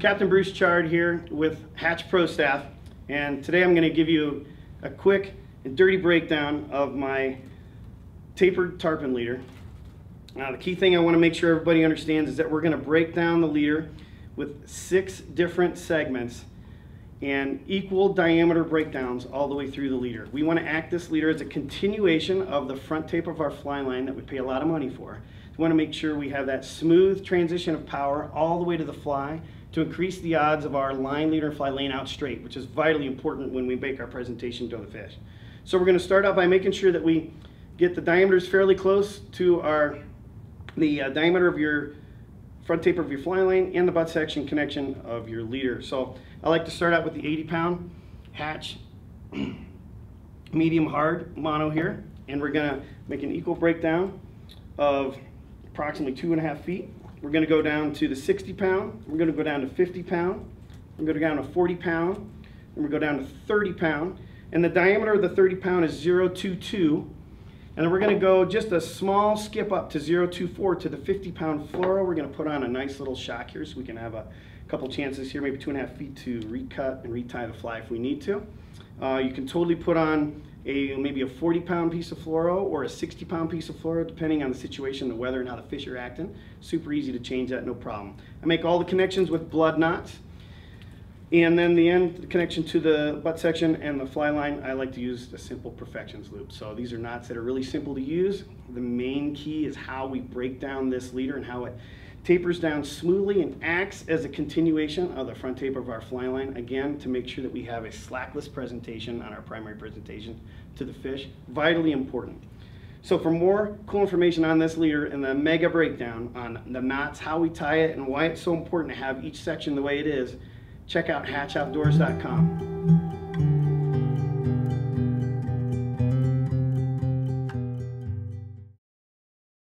Captain Bruce Chard here with Hatch Pro Staff, and today I'm going to give you a quick and dirty breakdown of my tapered tarpon leader. Now the key thing I want to make sure everybody understands is that we're going to break down the leader with six different segments and equal diameter breakdowns all the way through the leader. We want to act this leader as a continuation of the front tape of our fly line that we pay a lot of money for. We want to make sure we have that smooth transition of power all the way to the fly to increase the odds of our line leader and fly laying out straight, which is vitally important when we make our presentation to the fish. So we're going to start out by making sure that we get the diameters fairly close to our the uh, diameter of your front taper of your fly line and the butt section connection of your leader. So I like to start out with the 80 pound hatch medium hard mono here and we're going to make an equal breakdown of approximately two and a half feet we're going to go down to the 60 pound. We're going to go down to 50 pound. We're going to go down to 40 pound. And we go down to 30 pound. And the diameter of the 30 pound is 022. And then we're going to go just a small skip up to 024 to the 50 pound fluoro. We're going to put on a nice little shock here so we can have a couple chances here, maybe two and a half feet to recut and retie the fly if we need to. Uh, you can totally put on a maybe a 40 pound piece of fluoro or a 60 pound piece of fluoro depending on the situation, the weather and how the fish are acting. Super easy to change that, no problem. I make all the connections with blood knots. And then the end connection to the butt section and the fly line, I like to use the simple perfections loop. So these are knots that are really simple to use. The main key is how we break down this leader and how it tapers down smoothly and acts as a continuation of the front taper of our fly line, again, to make sure that we have a slackless presentation on our primary presentation to the fish. Vitally important. So for more cool information on this leader and the mega breakdown on the knots, how we tie it, and why it's so important to have each section the way it is, check out hatchoutdoors.com.